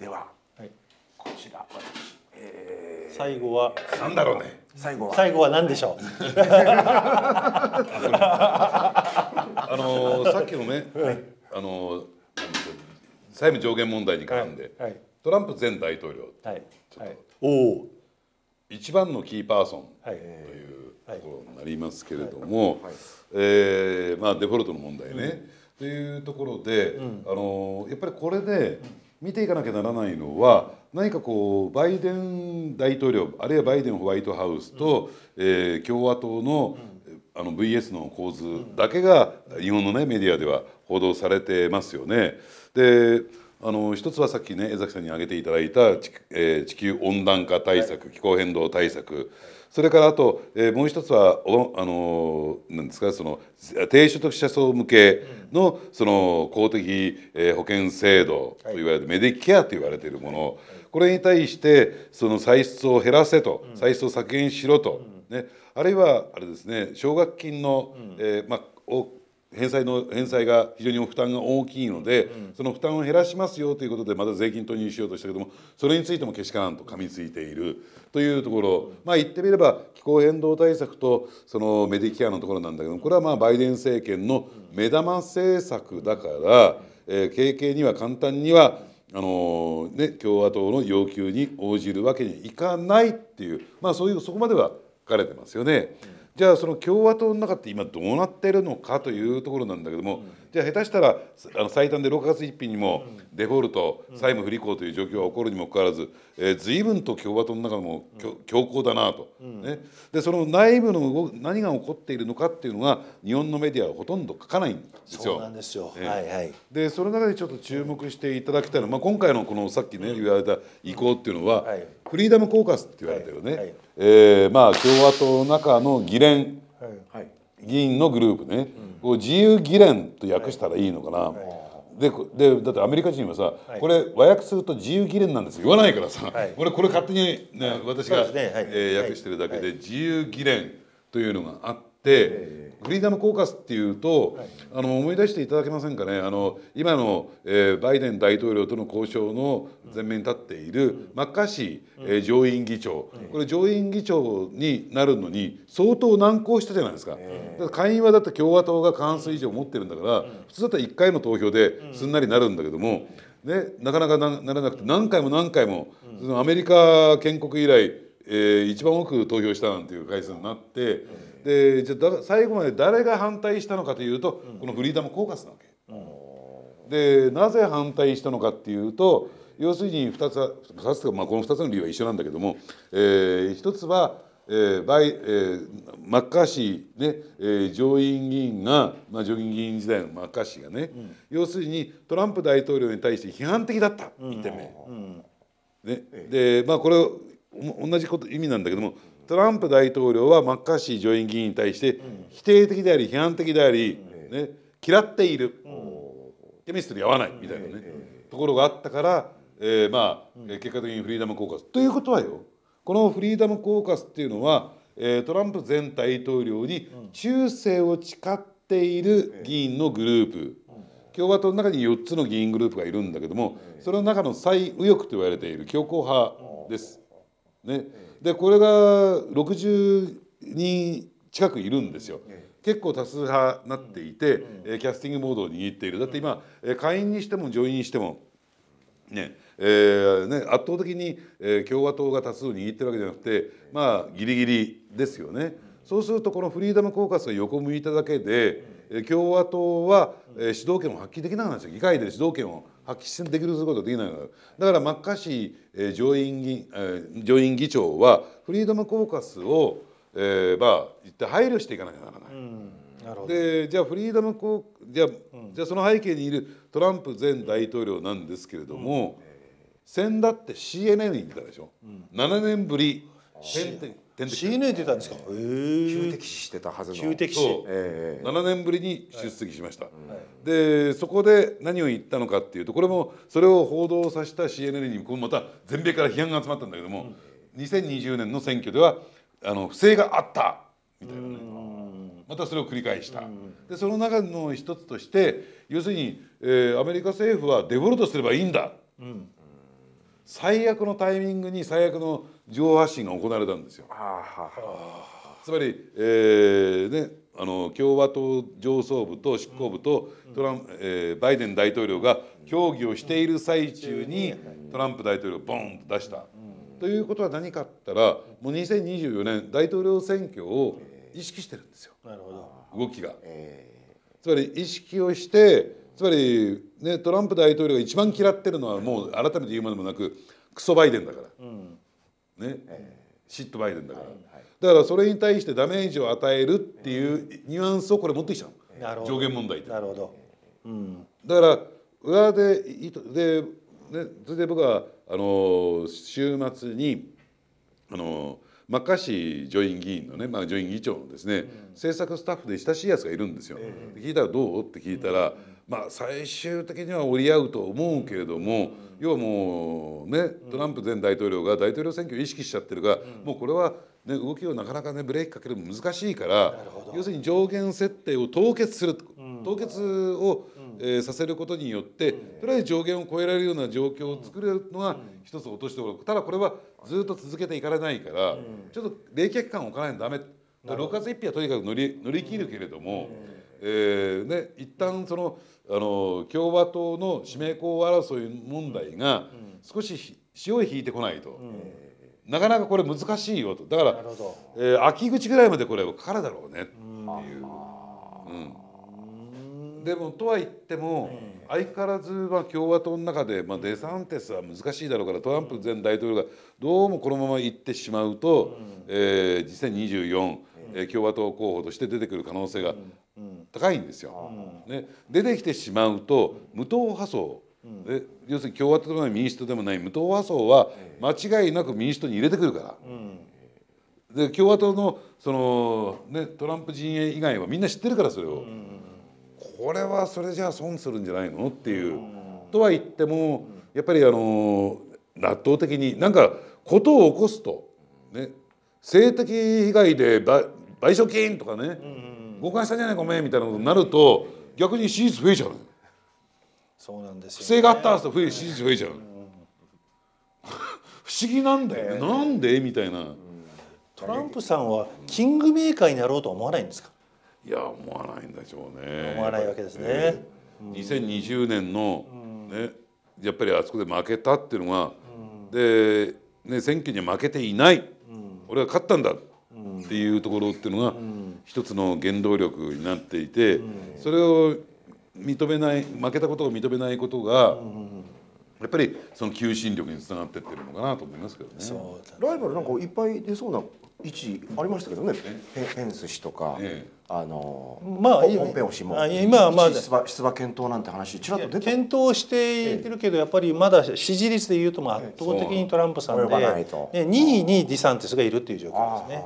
では、はい。こちら私、え最後はー、なんだろうね。最後は最後は何でしょう？あのーさっきのね、あのー債務上限問題に絡んで、はい。トランプ前大統領はい。はいちょっとおお一番のキーパーソンはい。というところになりますけれども、えーまあ、デフォルトの問題ね、というところで、あのやっぱりこれで見ていかなきゃならないのは何かこうバイデン大統領あるいはバイデンホワイトハウスと、えー共和党の,、あの VS の構図だけが日本の、ね、メディアでは報道されてますよね。であの一つはさっきね江崎さんに挙げていただいた地,、えー地球温暖化対策、気候変動対策。それからあと、えーもう一つはおあのなんですかその低所得者層向けのその公的、えー保険制度と言われるメディケアと言われているもの、これに対してその歳出を減らせと、歳出を削減しろと、ね、あるいはあれですね奨学金の、えーまあお返済の返済が非常に負担が大きいので、その負担を減らしますよということでまた税金投入しようとしたけどもそれについてもけしからんと噛みついている。というところ。まあ言ってみれば気候変動対策とそのメディケアのところなんだけどもこれはまあバイデン政権の目玉政策だから、えー経験には簡単にはあのね、共和党の要求に応じるわけにいかないっていう、まあ、そういうそこまでは書かれてますよね。じゃあその共和党の中って今どうなってるのかというところなんだけども、じゃあ下手したらあの最短で6月1日にもデフォルト債務不履行という状況が起こるにもかかわらず、えー、随分と共和党の中も強強硬だなと、ね、でその内部の何が起こっているのかっていうのが日本のメディアはほとんど書かないんですよ。そうなんですよ、ええはいはい。でその中でちょっと注目していただきたいのは、まあ、今回のこのさっきね言われた意向っていうのは、はい。フリーダムコーカスって言われてるね、はい。はい。えーまあ、共和党の中の議連。はい。はい議員のグループね、こう自由議連と訳したらいいのかな、でこでだってアメリカ人はさ、い。これ和訳すると自由議連なんですよ。言わないからさ、はい。俺これ勝手に、ね私が、ね。はい。えー訳してるだけで、自由議連というのがあって、フリーダムコーカスっていうと、あの思い出していただけませんかね。あの今の、えーバイデン大統領との交渉の前面に立っているマッカーシー、えー上院議長、これ上院議長になるのに相当難航したじゃないですか。だから下院はだって共和党が過半数以上持ってるんだから、普通だったら1回の投票ですんなりなるんだけども、ね、なかなかなならなくて何回も何回も、そのアメリカ建国以来、えー一番多く投票したなんていう回数になって、でじゃあだ最後まで誰が反対したのかというと、このフリーダムコーカスなわけ。でなぜ反対したのかっていうと要するに2つは2つか、まあ、この2つの理由は一緒なんだけども、えー、1つは、えーバイえーマッカーシー、ねえー上院議員が、まあ、上院議員時代のマッカーシーがね、要するにトランプ大統領に対して批判的だった1点目。ね、でまあこれお同じこと意味なんだけどもトランプ大統領はマッカーシー上院議員に対して否定的であり批判的であり、ね、嫌っている、ケミストリー合わないみたいなね、ところがあったから、えーまあ、えー結果的にフリーダムコーカス。ということはよこのフリーダムコーカスっていうのは、えートランプ前大統領に忠誠を誓っている議員のグループ、共和党の中に4つの議員グループがいるんだけどもその中の最右翼と言われている強硬派です。ね、でこれが60人近くいるんですよ。結構多数派になっていて、えーキャスティングボードを握っている。だって今、えー下院にしても上院にしてもねえーね、圧倒的に、えー共和党が多数を握ってるわけじゃなくてまあギリギリですよね。そうするとこのフリーダムコーカスが横向いただけで、えー共和党は、えー主導権を発揮できなくなるんですよ議会で主導権を発揮できるすることができないだ。からマッカーシー、えー上院議、えー上院議長はフリーダムコーカスを、えーまあ言って配慮していかなきゃならない。なるほど。でじゃあフリーダムコーじゃあ,、じゃあその背景にいるトランプ前大統領なんですけれども、先だって CNN に出たでしょ、7年ぶり点々点々 CNN って言ったんですか？急敵視してたはずの。急敵視。え7年ぶりに出席しました、でそこで何を言ったのかっていうとこれもそれを報道させた CNN にこれまた全米から批判が集まったんだけども、2020年の選挙ではあの不正があった。みたいなね。またそれを繰り返した、でその中の一つとして要するに、えーアメリカ政府はデフォルトすればいいんだ、最悪のタイミングに最悪の情報発信が行われたんですよ。つまり、えーね、あの共和党上層部と執行部とトラン、えーバイデン大統領が協議をしている最中にトランプ大統領をボンと出した。ということは何かったらもう2024年大統領選挙を意識してるんですよ。なるほど。動きが。えつまり意識をしてつまり、ね、トランプ大統領が一番嫌ってるのはもう改めて言うまでもなくクソバイデンだから、ね。シットバイデンだから、だからそれに対してダメージを与えるっていうニュアンスをこれ持ってきちゃう。上限問題って。なるほど。うん。だから裏でで、ね、それで僕はあの週末にあのマッカーシー上院議員のね、まあ、上院議長のですね、政策スタッフで親しいやつがいるんですよ。で聞いたらどう？って聞いたら、まあ最終的には折り合うと思うけれども、要はもうねトランプ前大統領が大統領選挙を意識しちゃってるから、もうこれは、ね、動きをなかなかねブレーキかけるの難しいから要するに上限設定を凍結する、凍結を、えーさせることによってとりあえず上限を超えられるような状況を作れるのが一つ落としておくただこれはずっと続けていかれないから、ちょっと冷却感を置かないとダメ。だから6月1日はとにかく乗り乗り切るけれども、えーね、一旦そのあの共和党の指名候補争い問題が少しひ潮を引いてこないと、なかなかこれ難しいよと。だからえー秋口ぐらいまでこれかかるだろうねっていう。うん、でもとは言っても相変わらずは共和党の中で、まあ、デサンテスは難しいだろうからトランプ前大統領がどうもこのまま行ってしまうと、えー2024、えー共和党候補として出てくる可能性が高いんですよ。ね、出てきてしまうと無党派層。で要するに共和党でもない民主党でもない無党派層は間違いなく民主党に入れてくるから。で共和党のその、ね、トランプ陣営以外はみんな知ってるからそれを、これはそれじゃあ損するんじゃないのっていう、とは言ってもやっぱりあの納豆的になんかことを起こすと、ね、性的被害で賠賠償金とかね、誤解したんじゃないごめんみたいなことになると逆に支持率増えちゃうそうなんですよ、不正があったら増え支持率増えちゃうの不思議なんだよね、なんでみたいな。トランプさんはキングメーカーになろうとは思わないんですか？いや思わないんでしょうね。思わないわけですね。ええ2020年の、ねやっぱりあそこで負けたっていうのは、で、ね、選挙には負けていない、俺は勝ったんだっていうところっていうのが、一つの原動力になっていて、それを認めない負けたことを認めないことが、やっぱりその求心力につながってってるのかなと思いますけどね。そうだライバルなんかいっぱい出そうな位置ありましたけどね。ペペンス氏とか、ええ。あのまあポポンペオ氏もあ今はまだ。一出馬出馬検討なんて話ちらっと出て検討しているけどやっぱりまだ支持率でいうともう圧倒的にトランプさんで、そう及ばないと。で2位にディサンティスがいるっていう状況ですね。